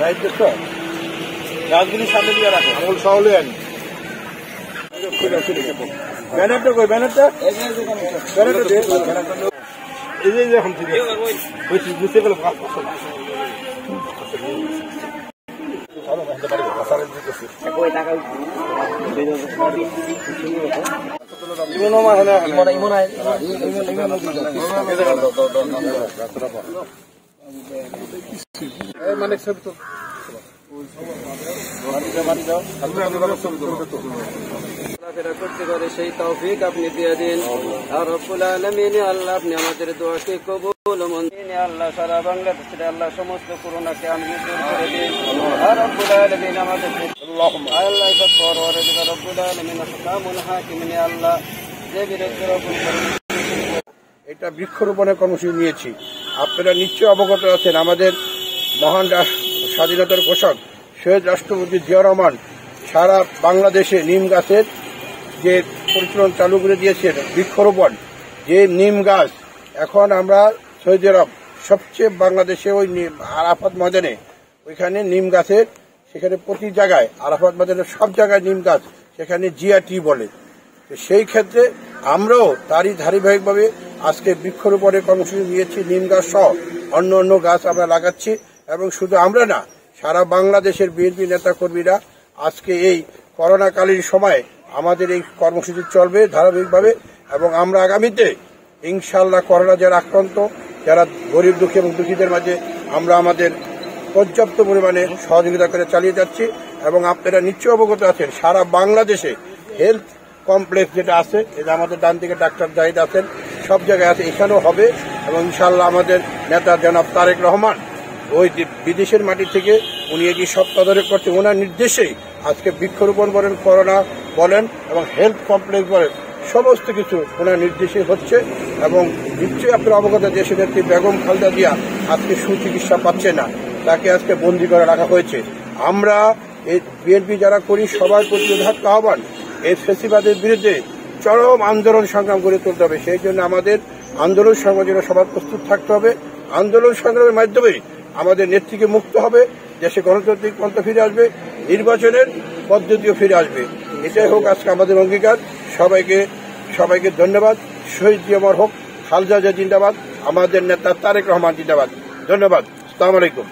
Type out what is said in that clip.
Right দেখছ গাছগুলি সামনে দিয়ে রাখো। আমল সহলে আনি ব্যানারটা কই? ব্যানারটা? ব্যানারটা দে। এই যে এখন ঠিক আছে। বুঝতে গেল কাজ করছ। না ভালো করতে পারবে কাসারে দিতেছি ইমনও মা হলে ইমন ইমন মানে সব তো। করতে পারে সেই তৌফিক আপনি দিয়ে দিন। আর রব্বুল আলমিন আল্লাহ আপনি আমাদের দোয়াকে কবুল মন্দিনে আল্লাহ সারা বাংলাদেশের আল্লাহ সমস্ত করোনাকে আপনি দূর করে দিন। আর রব্বুল আলমিন আমাদের আল্লাহ রব্বুল আলমিন হকামুল আল্লাহ। যে বিরুদ্ধে রব্বুল এটা বৃক্ষরোপণের কর্মসূচি নিয়েছি। আপনারা নিশ্চয় অবগত আছেন, আমাদের মহান স্বাধীনতার ঘোষক শহীদ রাষ্ট্রপতি জিয়া রহমান সারা বাংলাদেশে নিম গাছের যে পরিচালন চালু করে দিয়েছেন, বৃক্ষরোপণ, যে নিম গাছ এখন আমরা সৌদি আরব সবচেয়ে বাংলাদেশে ওই আরাফাত ময়দানে, ওইখানে নিম গাছের, সেখানে প্রতি জায়গায়, আরাফাত ময়দানের সব জায়গায় নিম গাছ, সেখানে জিয়া টি বলে সেই ক্ষেত্রে আমরাও তারই ধারাবাহিকভাবে আজকে বৃক্ষরোপণের কর্মসূচি নিয়েছি, নিম গাছ সহ অন্য অন্য গাছ আমরা লাগাচ্ছি এবং শুধু আমরা না, সারা বাংলাদেশের বিএনপি নেতা কর্মীরা আজকে এই করোনাকালীন সময়ে আমাদের এই কর্মসূচি চলবে ধারাবাহিকভাবে এবং আমরা আগামীতে ইনশাল্লাহ করোনা যারা আক্রান্ত, যারা গরিব দুঃখী এবং দুঃখীদের মাঝে আমরা আমাদের পর্যাপ্ত পরিমাণে সহযোগিতা করে চালিয়ে যাচ্ছি এবং আপনারা নিশ্চয় অবগত আছেন, সারা বাংলাদেশে হেলথ কমপ্লেক্স যেটা আছে, এটা আমাদের ডান দিকে ডাক্তার জাহিদ আছেন সব জায়গায় আছে, এখানেও হবে এবং ইনশাল্লাহ আমাদের নেতা জনাব তারেক রহমান ওই বিদেশের মাটি থেকে উনি এটি সব তদারক করছে ওনার নির্দেশেই আজকে বৃক্ষরোপণ বলেন, করোনা বলেন এবং হেলথ কমপ্লেক্স বলেন, সমস্ত কিছু ওনার নির্দেশে হচ্ছে এবং নিশ্চয়ই আপনার অবগত দেশে নেত্রী বেগম খালদা দিয়া আজকে সুচিকিৎসা পাচ্ছে না, তাকে আজকে বন্দি করে রাখা হয়েছে। আমরা এই বিএনপি যারা করি, সবার প্রতি আহ্বান, এই ফেসিবাদের বিরুদ্ধে চরম আন্দোলন সংগ্রাম গড়ে তুলতে হবে। সেই জন্য আমাদের আন্দোলন সংগ্রামের জন্য সবার প্রস্তুত থাকতে হবে। আন্দোলন সংগ্রামের মাধ্যমে আমাদের নেত্রীকে মুক্ত হবে। দেশে গণতান্ত্রিক পন্থা ফিরে আসবে। নির্বাচনের পদ্ধতিও ফিরে আসবে। এটাই হোক আজকে আমাদের অঙ্গীকার। সবাইকে সবাইকে ধন্যবাদ। শহীদ জিয়ামর হোক খালজা জিয়া জিন্দাবাদ। আমাদের নেতা তারেক রহমান জিন্দাবাদ। ধন্যবাদ। আসসালামু আলাইকুম।